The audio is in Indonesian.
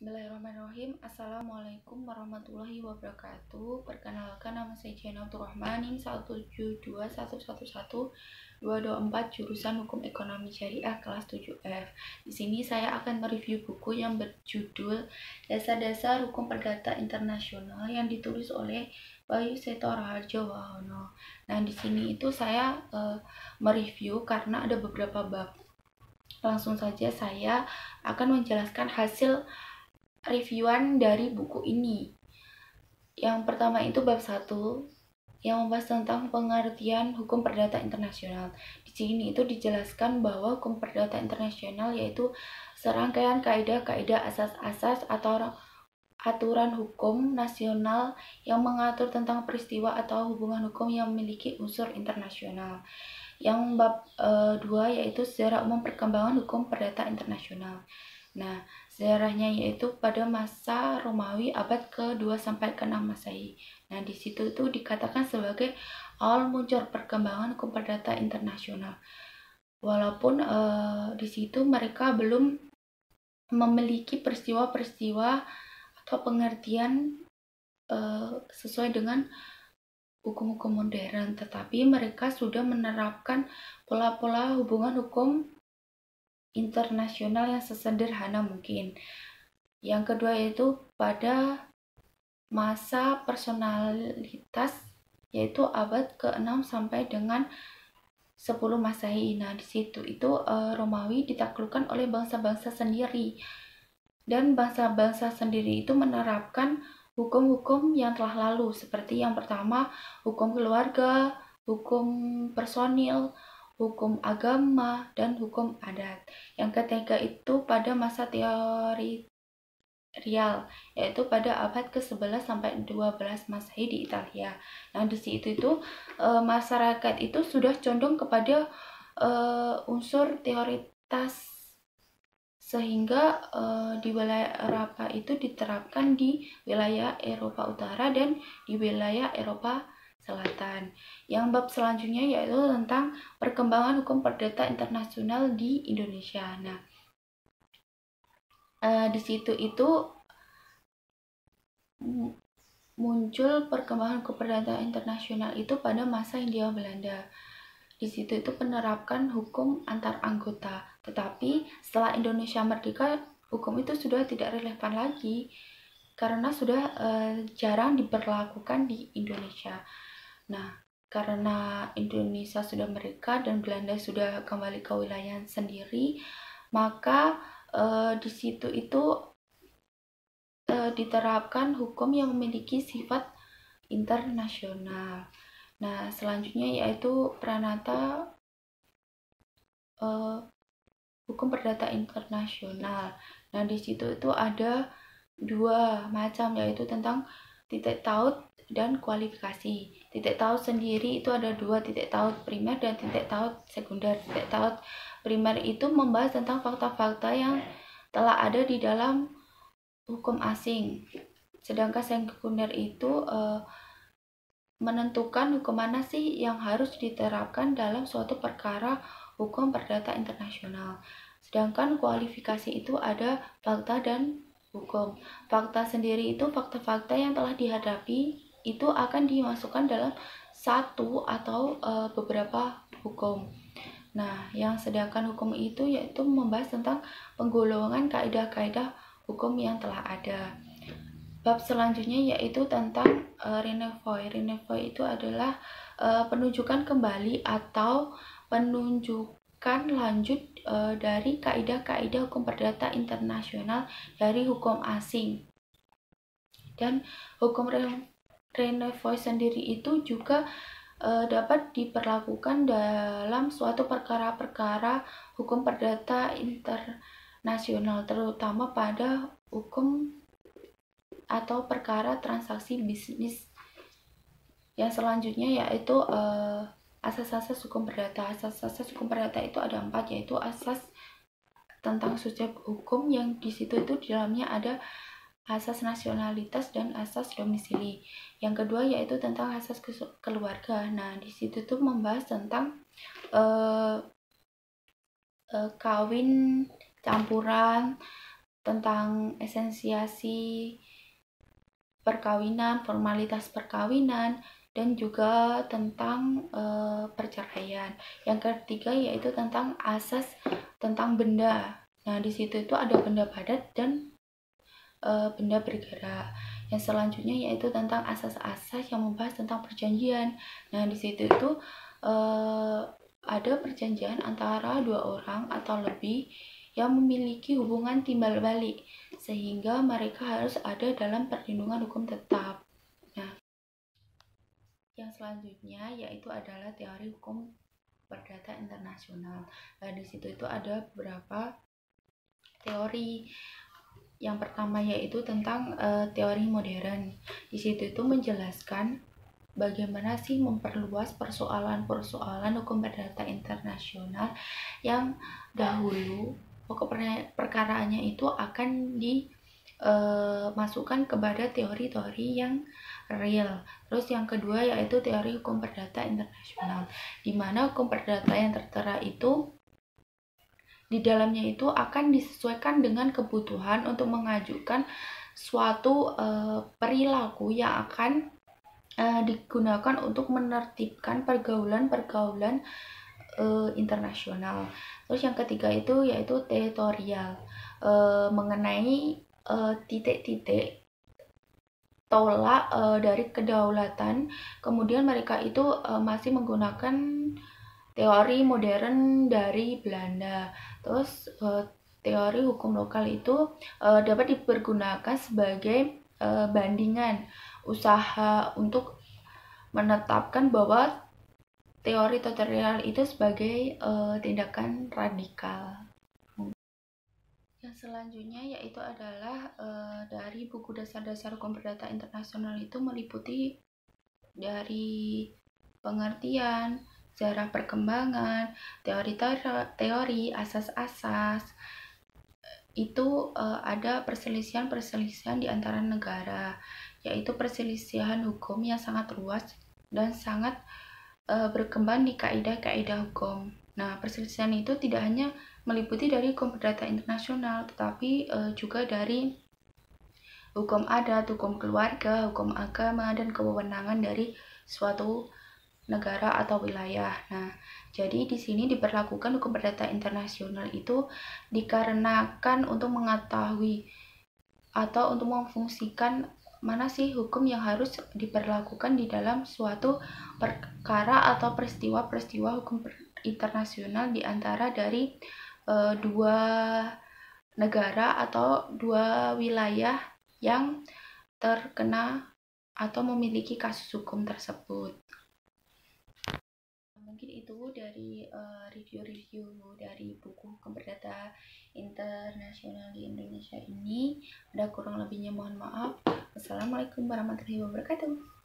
Bismillahirrahmanirrahim. Assalamualaikum warahmatullahi wabarakatuh. Perkenalkan nama saya Jena Abdurrahman. NIM 172111224 jurusan Hukum Ekonomi Syariah kelas 7F Di sini saya akan mereview buku yang berjudul Dasar-dasar Hukum Perdata Internasional yang ditulis oleh Bayu Seto Raharjo Wahono Nah di sini itu saya uh, mereview karena ada beberapa bab. Langsung saja saya akan menjelaskan hasil reviewan dari buku ini. Yang pertama itu bab 1 yang membahas tentang pengertian hukum perdata internasional. Di sini itu dijelaskan bahwa hukum perdata internasional yaitu serangkaian kaidah-kaidah asas-asas atau aturan hukum nasional yang mengatur tentang peristiwa atau hubungan hukum yang memiliki unsur internasional. Yang bab e, yaitu sejarah umum perkembangan hukum perdata internasional. Nah, sejarahnya yaitu pada masa Romawi abad ke-2 sampai ke-6 Masehi. Nah, di situ itu dikatakan sebagai awal muncul perkembangan perdata internasional. Walaupun uh, di situ mereka belum memiliki peristiwa-peristiwa atau pengertian uh, sesuai dengan hukum-hukum modern, tetapi mereka sudah menerapkan pola-pola hubungan hukum internasional yang sesederhana mungkin. Yang kedua yaitu pada masa personalitas yaitu abad ke-6 sampai dengan 10 Masehi. Nah, di situ itu uh, Romawi ditaklukkan oleh bangsa-bangsa sendiri. Dan bangsa-bangsa sendiri itu menerapkan hukum-hukum yang telah lalu seperti yang pertama hukum keluarga, hukum personil, hukum agama, dan hukum adat. Yang ketiga itu pada masa teori real, yaitu pada abad ke-11 sampai 12 Masehi di Italia. Nah, di situ itu e, masyarakat itu sudah condong kepada e, unsur teoritas sehingga e, di wilayah Eropa itu diterapkan di wilayah Eropa Utara dan di wilayah Eropa Selatan. Yang bab selanjutnya yaitu tentang perkembangan hukum perdata internasional di Indonesia. Nah, uh, di situ itu muncul perkembangan hukum perdata internasional itu pada masa Hindia Belanda. Di situ itu penerapkan hukum antar anggota. Tetapi setelah Indonesia merdeka, hukum itu sudah tidak relevan lagi karena sudah uh, jarang diberlakukan di Indonesia. Nah, karena Indonesia sudah mereka dan Belanda sudah kembali ke wilayah sendiri, maka e, di situ itu e, diterapkan hukum yang memiliki sifat internasional. Nah, selanjutnya yaitu Pranata e, hukum perdata internasional. Nah, di situ itu ada dua macam yaitu tentang titik taut dan kualifikasi. Titik taut sendiri itu ada dua titik taut primer dan titik taut sekunder. Titik taut primer itu membahas tentang fakta-fakta yang telah ada di dalam hukum asing. Sedangkan sekunder itu uh, menentukan hukum mana sih yang harus diterapkan dalam suatu perkara hukum perdata internasional. Sedangkan kualifikasi itu ada fakta dan hukum. Fakta sendiri itu fakta-fakta yang telah dihadapi itu akan dimasukkan dalam satu atau uh, beberapa hukum. Nah, yang sedangkan hukum itu yaitu membahas tentang penggolongan kaidah-kaidah hukum yang telah ada. Bab selanjutnya yaitu tentang uh, Renevoy. Renevoy itu adalah uh, penunjukan kembali atau penunjukan lanjut uh, dari kaidah-kaidah hukum perdata internasional dari hukum asing. Dan hukum Renevoy sendiri itu juga uh, dapat diperlakukan dalam suatu perkara-perkara hukum perdata internasional terutama pada hukum atau perkara transaksi bisnis. Yang selanjutnya yaitu uh, asas-asas hukum perdata. Asas-asas hukum perdata itu ada empat yaitu asas tentang subjek hukum yang di situ itu di dalamnya ada asas nasionalitas dan asas domisili. Yang kedua yaitu tentang asas keluarga. Nah, di situ tuh membahas tentang uh, uh, kawin campuran, tentang esensiasi perkawinan, formalitas perkawinan, dan juga tentang e, perceraian. Yang ketiga yaitu tentang asas tentang benda. Nah, di situ itu ada benda padat dan e, benda bergerak. Yang selanjutnya yaitu tentang asas-asas yang membahas tentang perjanjian. Nah, di situ itu e, ada perjanjian antara dua orang atau lebih yang memiliki hubungan timbal balik sehingga mereka harus ada dalam perlindungan hukum tetap. Nah, yang selanjutnya yaitu adalah teori hukum perdata internasional. Nah, di situ itu ada beberapa teori. Yang pertama yaitu tentang uh, teori modern. Di situ itu menjelaskan bagaimana sih memperluas persoalan-persoalan hukum perdata internasional yang dahulu pokok perkaraannya itu akan dimasukkan eh, kepada teori-teori yang real. Terus yang kedua yaitu teori hukum perdata internasional, di mana hukum perdata yang tertera itu di dalamnya itu akan disesuaikan dengan kebutuhan untuk mengajukan suatu uh, perilaku yang akan uh, digunakan untuk menertibkan pergaulan-pergaulan uh, internasional. Terus yang ketiga itu yaitu teritorial uh, mengenai titik-titik tolak uh, dari kedaulatan. Kemudian mereka itu uh, masih menggunakan teori modern dari Belanda. Terus uh, teori hukum lokal itu uh, dapat dipergunakan sebagai uh, bandingan usaha untuk menetapkan bahwa teori tutorial itu sebagai tindakan radikal. Yang selanjutnya yaitu adalah dari buku dasar-dasar hukum perdata internasional itu meliputi dari pengertian, sejarah perkembangan, teori teori, asas-asas. Itu uh, ada perselisihan-perselisihan di antara negara, yaitu perselisihan hukum yang sangat luas dan sangat uh, berkembang di kaidah-kaidah hukum. Nah, perselisihan itu tidak hanya meliputi dari hukum perdata internasional, tetapi uh, juga dari hukum adat, hukum keluarga, hukum agama, dan kewenangan dari suatu negara atau wilayah. Nah, jadi di sini diberlakukan hukum perdata internasional itu dikarenakan untuk mengetahui atau untuk memfungsikan mana sih hukum yang harus diberlakukan di dalam suatu perkara atau peristiwa-peristiwa hukum internasional di antara dari uh, dua negara atau dua wilayah yang terkena atau memiliki kasus hukum tersebut. Itu dari uh, review-review dari buku hukum perdata internasional di Indonesia ini. Ada kurang lebihnya mohon maaf. Wassalamualaikum warahmatullahi wabarakatuh.